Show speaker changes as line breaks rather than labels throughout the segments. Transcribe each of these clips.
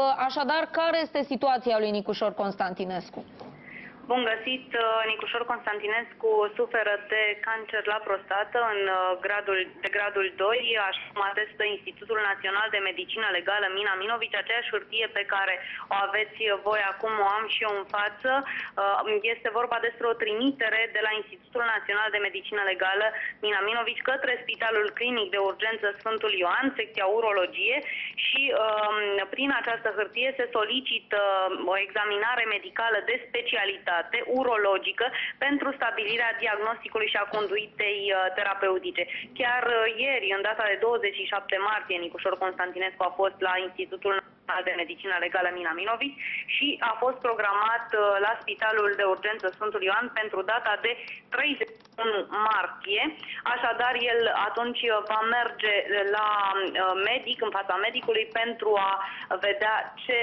Așadar, care este situația lui Nicușor Constantinescu?
Bun găsit, uh, Nicușor Constantinescu suferă de cancer la prostată în uh, gradul, de gradul 2, așa cum atestă Institutul Național de Medicină Legală Mina Minovici, aceeași hârtie pe care o aveți voi acum, o am și eu în față. Uh, este vorba despre o trimitere de la Institutul Național de Medicină Legală Mina Minovici către Spitalul Clinic de Urgență Sfântul Ioan, secția urologie și um, prin această hârtie se solicită o examinare medicală de specialitate specialitate urologică pentru stabilirea diagnosticului și a conduitei uh, terapeutice. Chiar uh, ieri, în data de 27 martie, Nicușor Constantinescu a fost la Institutul Național de Medicină Legală Mina Minovici și a fost programat uh, la Spitalul de Urgență Sfântul Ioan pentru data de 31 martie. Așadar, el atunci va merge la medic, în fața medicului, pentru a vedea ce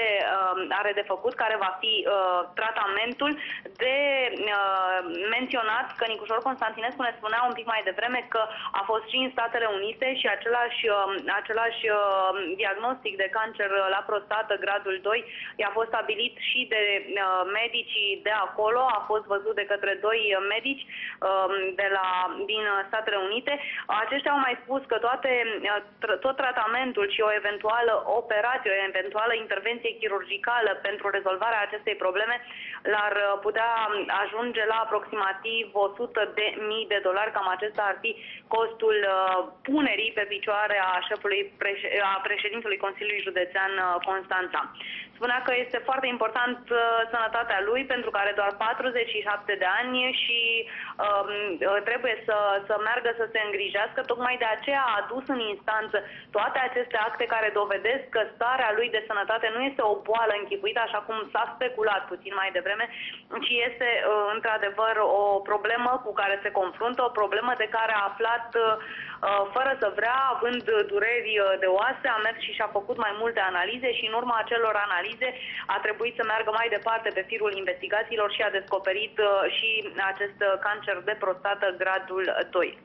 are de făcut, care va fi tratamentul de uh, menționat că Nicușor Constantinescu ne spunea un pic mai devreme că a fost și în Statele Unite și același, uh, același uh, diagnostic de cancer la prostată, gradul 2, i-a fost stabilit și de uh, medicii de acolo, a fost văzut de către doi medici uh, de la, din Statele Unite. Aceștia au mai spus că toate, uh, tot tratamentul și o eventuală operație, o eventuală intervenție chirurgicală pentru rezolvarea acestei probleme l-ar uh, putea putea ajunge la aproximativ 100 de mii de dolari, cam acesta ar fi costul uh, punerii pe picioare a șefului a președintelui Consiliului Județean uh, Constanța. Spunea că este foarte important uh, sănătatea lui pentru că are doar 47 de ani și um, trebuie să, să meargă să se îngrijească. Tocmai de aceea a adus în instanță toate aceste acte care dovedesc că starea lui de sănătate nu este o boală închipuită, așa cum s-a speculat puțin mai devreme, ci este uh, într-adevăr o problemă cu care se confruntă, o problemă de care a aflat uh, uh, fără să vrea, având dureri de oase, a mers și și-a făcut mai multe analize și în urma acelor analize a trebuit să meargă mai departe pe firul investigațiilor și a descoperit și acest cancer de prostată gradul 2.